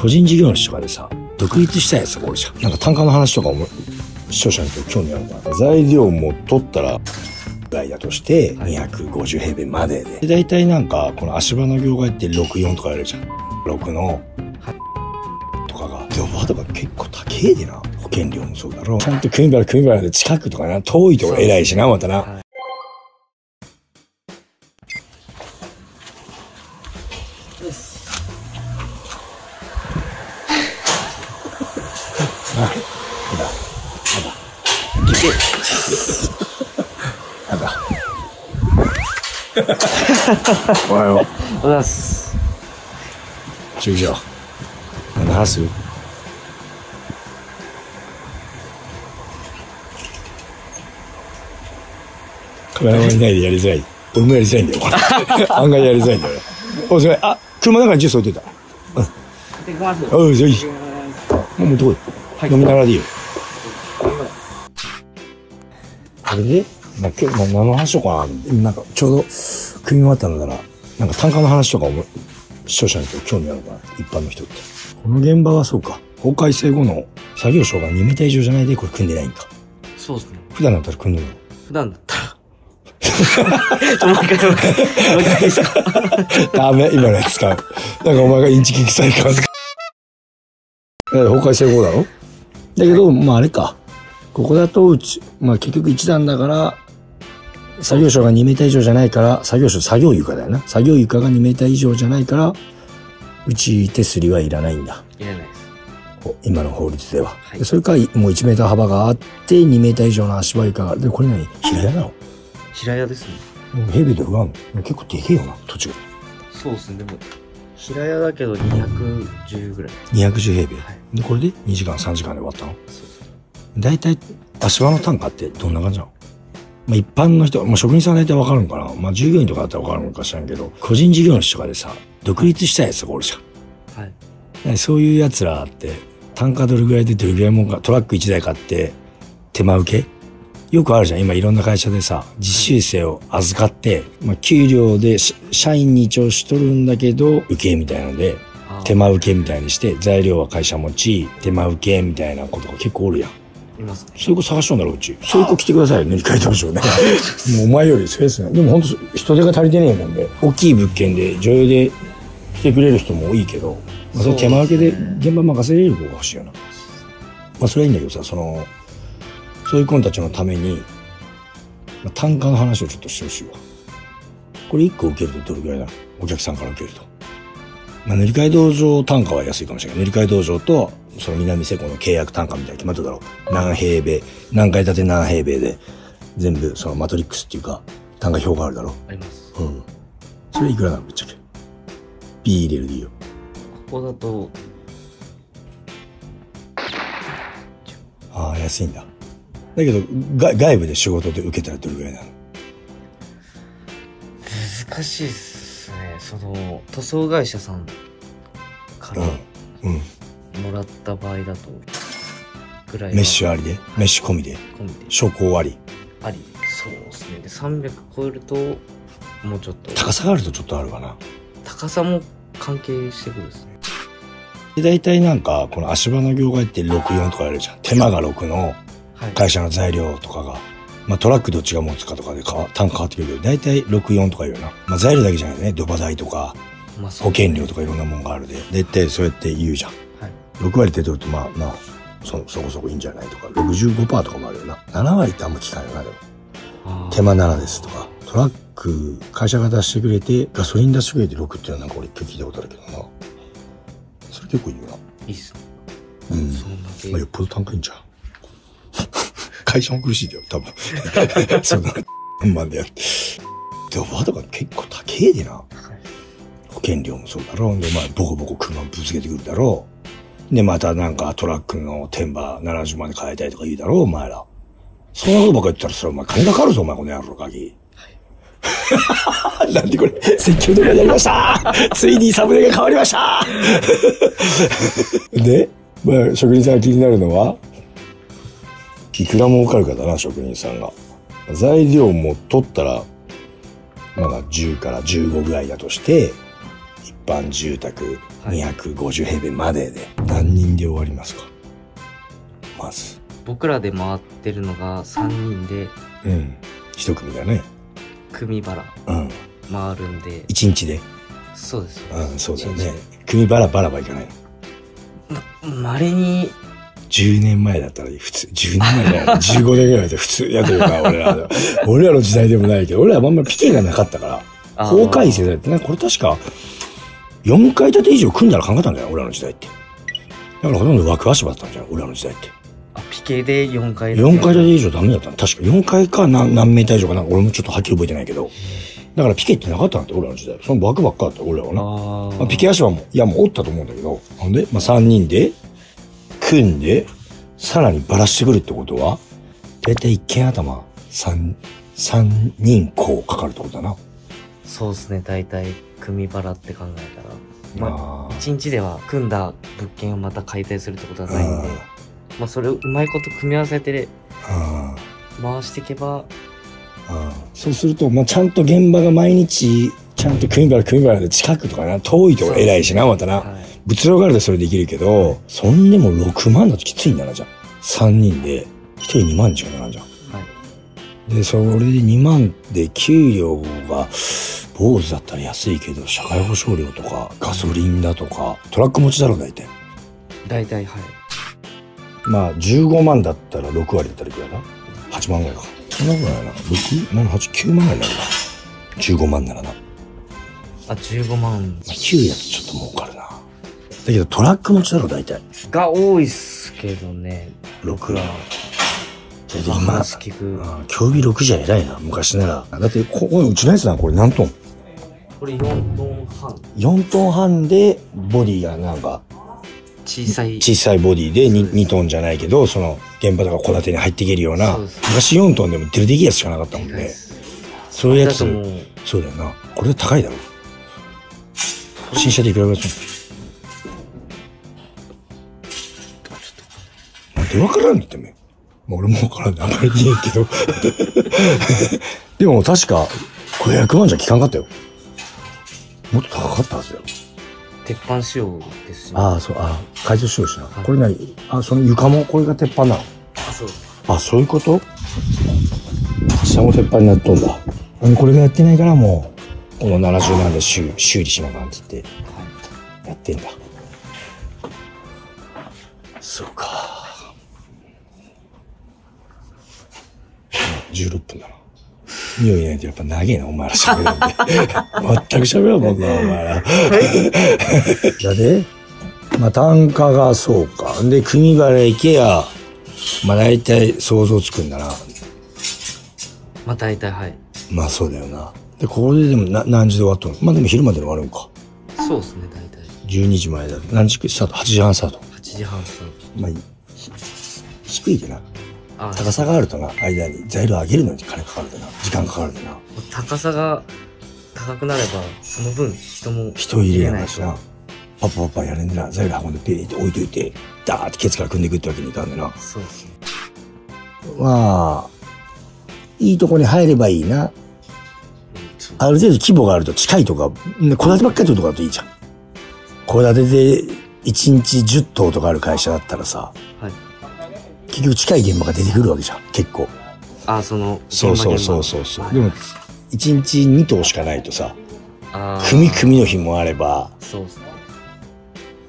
個人事業主とかでさ、独立したやつがおるじゃん。なんか単価の話とかも、視聴者の人興味あるかな。材料も取ったら、外だとして、250平米までで。で、大体なんか、この足場の業界って64とかやるじゃん。6の、とかが、業場とか結構高えでな。保険料もそうだろう。ちゃんと組原組原で近くとかな、遠いとこ偉いしな、またな。なんだ。おはよう。おはようございます。中将。なんで話すカメラマンいないでやりづらい。俺もやりづらいんだよ、案外やりづらいんだよ。お、すごい。あ、車の中にジュース置いてた。できます。おう、じゃあいい。もう持ってこい。飲みながらでいいよ。これ？で、まあ、今日、まあ、何の話しようかな。なんか、ちょうど、組み終わったのなら、なんか単価の話とかも、視聴者の人興味あるのかな？一般の人って。この現場はそうか。法改正後の作業所が2メーター以上じゃないでこれ組んでないんか。そうですね。普段だったら組んでるの？普段だったら。もう一回、もう一回、もう一回いいですか？ダメ、今のやつ使う。なんかお前がインチキ臭い感じ。法改正後だろ？だけど、まああれか。ここだとうち、まあ結局一段だから、作業所が2メーター以上じゃないから、作業所、作業床だよな。作業床が2メーター以上じゃないから、うち手すりはいらないんだ。いらないです。今の法律では。はいでそれからもう1メーター幅があって、2メーター以上の足場床がある。で、これ何？平屋なの？平屋ですね。もう平米で不安結構でけえよな、土地が。そうですね。でも、平屋だけど210ぐらい。210平米。はいで、これで2時間、3時間で終わったの？そう。大体、足場の単価ってどんな感じなの？まあ一般の人、まあ職人さん大体わかるのかな？まあ従業員とかだったらわかるのか知らんけど、個人事業主とかでさ、独立したやつがおるじゃん。はい。でそういう奴らって、単価どれぐらいでどれぐらいもんか、トラック1台買って、手間受け？よくあるじゃん。今いろんな会社でさ、実習生を預かって、まあ給料でし社員に一応しとるんだけど、受けみたいなので、手間受けみたいにして、材料は会社持ち、手間受けみたいなことが結構おるやん。いますね。そういう子探しとんだろ、うち。そういう子来てくださいよ、塗り替え道場ね。もうお前よりそうですね。でも本当人手が足りてねえもんで、大きい物件で、女優で来てくれる人もいいけど、まあ、それ手間受けで現場任せれる子が欲しいよな。まあ、それはいいんだけどさ、その、そういう子たちのために、まあ、単価の話をちょっとしてほしいわ。これ1個受けるとどれぐらいなのお客さんから受けると。まあ、塗り替え道場単価は安いかもしれない。塗り替え道場と、その南瀬古の契約単価みたいな決まってるだろう。何平米、何階建て何平米で、全部そのマトリックスっていうか、単価表があるだろあります。う。うん。それいくらなのぶっちゃけ？P 入れるでいいよ。ここだと、ああ、安いんだ。だけど、が外部で仕事で受けたらどれぐらいなの？難しいっすね。その、塗装会社さんからうん。うん。もらった場合だと、ぐらいは。メッシュありで、メッシュ込みで、込みで。昇降あり？あり。そうですね。で、300超えると、もうちょっと、高さがあるとちょっとあるかな。高さも関係してくるですね。で、大体なんか、この足場の業界って64とかやるじゃん。手間が6のはい。会社の材料とかが。まあトラックどっちが持つかとかでかわ単価変わってくるけど、大体64とか言うよな。まあ材料だけじゃないね。ドバ代とか、まあ、保険料とかいろんなもんがあるで。大体そうやって言うじゃん。はい。6割手取るとまあまあ、そ、そこそこいいんじゃないとか。65%とかもあるよな。7割ってあんま聞かないよな、でも。手間7ですとか。トラック、会社が出してくれて、ガソリン出してくれて6っていうのはなんか俺一回聞いたことあるけどな。それ結構いいよな。いいっすね。うん。そんだけ。まあ、よっぽど単価いいんじゃん。会社も苦しいだよ、多分。そんな、本番でやって。ドバとか結構高えでな。保険料もそうだろう。で、まあ、ボコボコ車ぶつけてくるだろう。で、またなんかトラックの天馬70万で買いたいとか言うだろう、お前ら。そんなことばっか言ったら、それお前金かかるぞ、お前、この野郎、ガキ。なんでこれ、説教動画やりましたついにサムネが変わりました で、まあ、職人さんが気になるのは、いくら儲かるかだな、職人さんが。材料も取ったら、まだ10から15ぐらいだとして、一般住宅はい250平米までで、何人で終わりますか？まず。僕らで回ってるのが3人でうん。一組だね。組バラうん。回るんで一日で？そうですうん、そうだよね。組バラバラはいかないの？まれに10年前だったら普通、10年前じゃない、15年ぐらいで普通やってるから、俺ら。俺らの時代でもないけど、俺らはあんまりピケがなかったから、法改正されてね、これ確か、4階建て以上組んだら考えたんだよ、俺らの時代って。だからほとんど枠足場だったんじゃん、俺らの時代って。あピケで4回4階建て以上ダメだったの確か4階か何何メーター以上かな俺もちょっとはっきり覚えてないけど。だからピケってなかったんだって、俺らの時代。その枠ばっかだった、俺らはな。あまあ、ピケ足場も、いやもうおったと思うんだけど、ほんで、まあ、3人で、組んで、さらにバラしてくるってことは、だいたい1件頭、3、三人こうかかるってことだな。そうですね。大体組バラって考えたら。まああ1日では組んだ物件をまた解体するってことはあないんで。まあそれをうまいこと組み合わせてあ回していけばあそうすると、まあ、ちゃんと現場が毎日、ちゃんと組みバラ組みバラで近くとかな、遠いとこ偉いしな、またな。はい物量があるとそれできるけど、そんでも6万だときついんだな、じゃあ。3人で、1人2万にしかならんじゃん。はいで、それで2万で給料が、坊主だったら安いけど、社会保障料とか、ガソリンだとか、トラック持ちだろ、大体。大体はいまあ、15万だったら6割だったらいくらだ ?8 万ぐらいか。そんなことないな。6、7、8、9万ぐらいになるな。15万ならな。まあ15万あ、9やとちょっと儲かるな。だけど、トラック持ちだろ、大体。が多いっすけどね6は。でまあ今、競技6じゃ偉いな、昔なら。だって、ここ、うちのやつな、これ何トン？これ4トン半 ?4 トン半で、ボディがなんか、小さい小さいボディで 2, 2トンじゃないけど、その、現場とか戸建てに入っていけるような、そう昔4トンでも出るできるやつしかなかったもんね。そういうやつそうだよな。これ高いだろ。新車でいくらぐらいするのなんでわからんのってめ。まあ、俺もわからんね。あんまり言えんけど。でも確か、500万じゃ効かんかったよ。もっと高かったはずよ。鉄板仕様ですしねああ、そう、ああ、改造しようしな。はいこれ何あ、その床もこれが鉄板なの？あそうあ、そういうこと？下も鉄板になっとんだ。うんこれがやってないからもう、この70万で修修理しなあかんっつって、やってんだ。そうか。うん16分だな。見を入れないとやっぱ長えな、お前ら喋るんで。全く喋らんもんな、お前ら。だで、まあ単価がそうか。で、国原行けや、まあ大体想像つくんだな。まあ大体はいまあそうだよな。で、ここででもな何時で終わったの？まあでも昼までで終わるんか。そうですね大体12時前だ。何時？スタート ?8 時半スタート。8時半スターまあ、ひ低いでな。高さがあるとな、間に材料上げるのに金かかるでな。時間かかるでな。高さが高くなればその分人も人入れやないしな。パッパパッパやれんでな。材料運んでペーって置いといて、ダーってケツから組んでいくってわけにいかんでな。そうですねまあ、いいとこに入ればいいな。ある程度規模があると近いとか、ね戸建てばっかりとかだといいじゃん。戸建てで1日10棟とかある会社だったらさ、はい結局近い現場が出てくるわけじゃん。結構。あそのそうそうそうそうそう。でも、1日2棟しかないとさ、組組の日もあれば、そうですね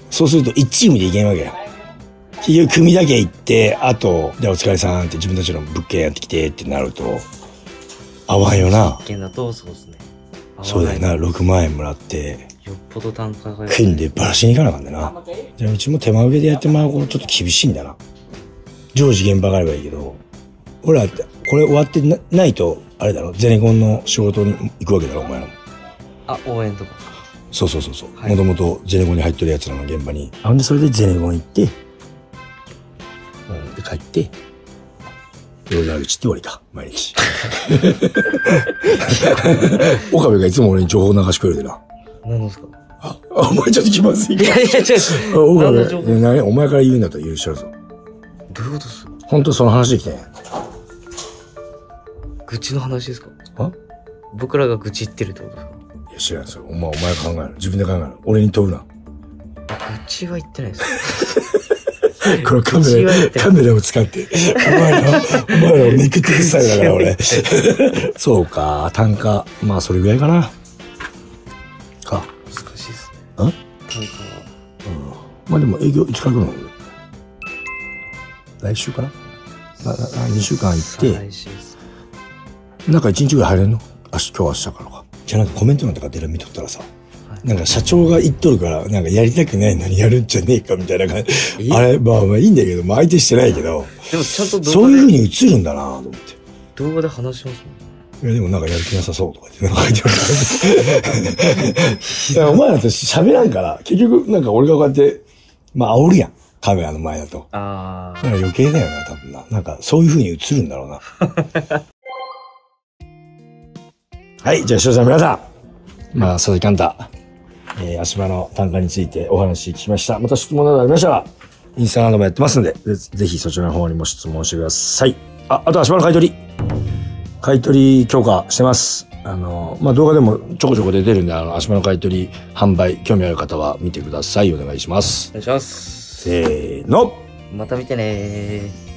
そうすると1チームで行けんわけやん。結局組だけ行って、あと、じゃあお疲れさんって自分たちの物件やってきてってなると、合わんよな。一件だとそうですねそうだよな、合わい6万円もらって、よっぽど単価が組んでバラしに行かなあかんだな。じゃあうちも手間受けでやってもらうことちょっと厳しいんだな。常時現場があればいいけど、ほら、これ終わってなないと、あれだろ、ゼネコンの仕事に行くわけだろ、お前らも。あ応援とかそうそうそうそう。はいもともとゼネコンに入ってる奴らの現場に。あんで、それでゼネコン行って、うん、で帰って、ローダー口って終わりか、毎日。岡部がいつも俺に情報流しくれるでな。何ですか？あ、お前ちょっと気まずいかいやいや違あう岡部お前から言うんだったら許しちゃうぞ。どういうことです？か本当その話できてん。愚痴の話ですか？あ？僕らが愚痴言ってるってことですか？いや、知らんすよ。お前、お前考える。自分で考える。俺に問うな。うちは言ってないです。これカメラ、カメラを使って。お前ら、お前らをめくってくさいだから、俺。そうか、単価。まあ、それぐらいかな。か。難しいですね。ん単価は。まあでも営業いつから来るの？来週かな？なな2週間行って。なんか1日ぐらい入れんの？明日、今日明日からか。じゃあなんかコメントなんとか出る見とったらさ、はいなんか社長が言っとるから、なんかやりたくないのにやるんじゃねえかみたいな感じ。え？あれ、まあまあいいんだけど、まあ相手してないけど、でもちゃんと動そういう風画で、に映るんだなと思って。動画で話しますもん。いや、でもなんかやる気なさそうとか言って、なんか書いてある。お前らと喋らんから、結局なんか俺がこうやって、まあ煽るやん。カメラの前だと。あだから余計だよな、多分な。なんか、そういう風に映るんだろうな。はい、じゃあ視聴者の皆さん。まあ、佐々木寛太、えー、足場の単価についてお話聞きました。また質問などありましたら、インスタなどもやってますんで、ぜぜひそちらの方にも質問してください。あ、あと足場の買い取り。買い取り強化してます。あの、まあ、動画でもちょこちょこ出てるんで、あの、足場の買い取り販売、興味ある方は見てください。お願いしますお。願いします。せーの。また見てねー。